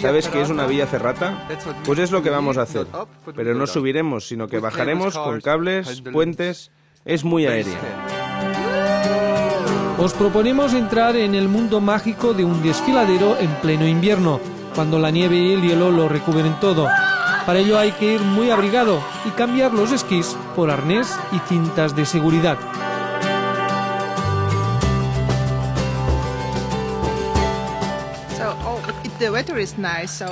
¿Sabes qué es una vía ferrata? Pues es lo que vamos a hacer. Pero no subiremos, sino que bajaremos con cables, puentes. Es muy aérea. Os proponemos entrar en el mundo mágico de un desfiladero en pleno invierno, cuando la nieve y el hielo lo recubren todo. Para ello hay que ir muy abrigado y cambiar los esquís por arnés y cintas de seguridad.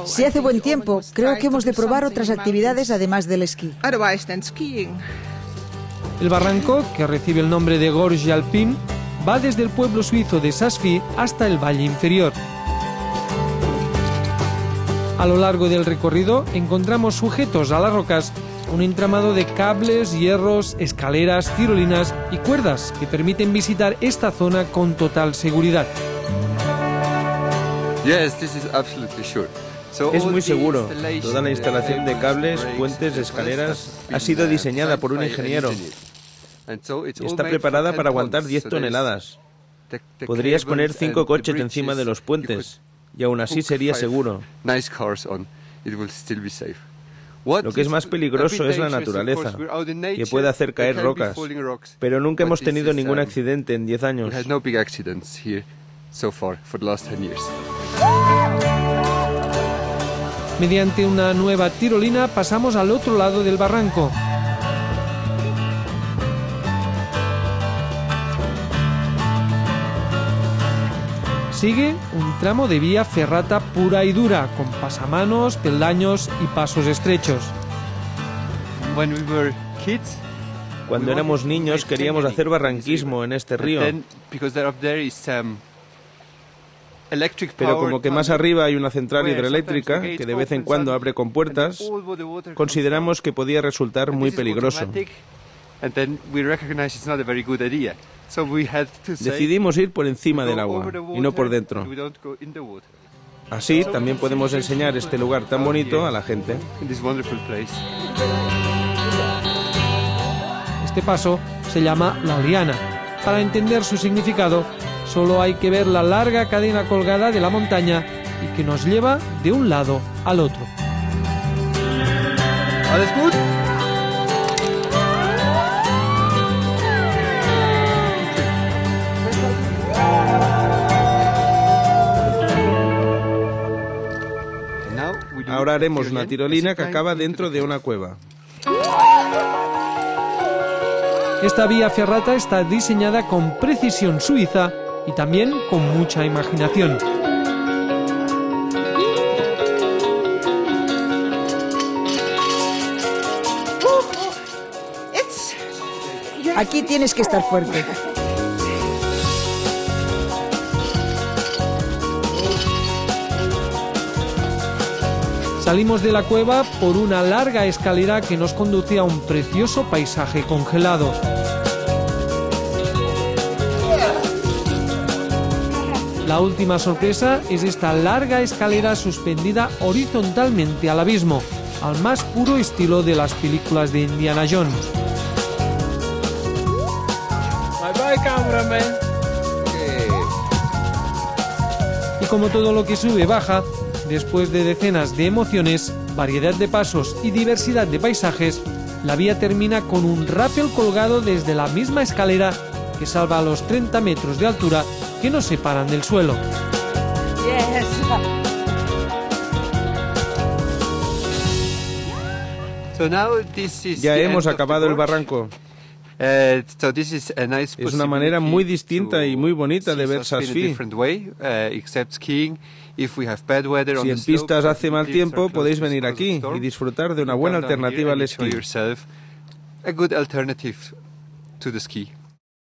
Si hace buen tiempo, creo que hemos de probar otras actividades además del esquí. El barranco, que recibe el nombre de Gorge Alpin, va desde el pueblo suizo de Sasfi hasta el valle inferior. A lo largo del recorrido encontramos sujetos a las rocas un entramado de cables, hierros, escaleras, tirolinas y cuerdas que permiten visitar esta zona con total seguridad. Es muy seguro. Toda la instalación de cables, puentes, escaleras ha sido diseñada por un ingeniero. Está preparada para aguantar 10 toneladas. Podrías poner cinco coches encima de los puentes y aún así sería seguro. Lo que es más peligroso es la naturaleza, que puede hacer caer rocas, pero nunca hemos tenido ningún accidente en 10 años. Mediante una nueva tirolina pasamos al otro lado del barranco. Sigue un tramo de vía ferrata pura y dura, con pasamanos, peldaños y pasos estrechos. Cuando éramos niños queríamos hacer barranquismo en este río. Pero como que más arriba hay una central hidroeléctrica que de vez en cuando abre con puertas, consideramos que podía resultar muy peligroso. Decidimos ir por encima del agua y no por dentro. Así también podemos enseñar este lugar tan bonito a la gente. Este paso se llama la Oliana. Para entender su significado, solo hay que ver la larga cadena colgada de la montaña y que nos lleva de un lado al otro. Ahora haremos una tirolina que acaba dentro de una cueva. Esta vía ferrata está diseñada con precisión suiza y también con mucha imaginación. Aquí tienes que estar fuerte. Salimos de la cueva por una larga escalera que nos conduce a un precioso paisaje congelado. La última sorpresa es esta larga escalera suspendida horizontalmente al abismo, al más puro estilo de las películas de Indiana Jones. Y como todo lo que sube baja, Después de decenas de emociones, variedad de pasos y diversidad de paisajes, la vía termina con un rappel colgado desde la misma escalera que salva a los 30 metros de altura que nos separan del suelo. Ya hemos acabado el barranco. Uh, es una manera muy distinta y muy bonita de ver Sasfi. Si en pistas hace mal tiempo, podéis venir aquí y disfrutar de una buena alternativa al esquí.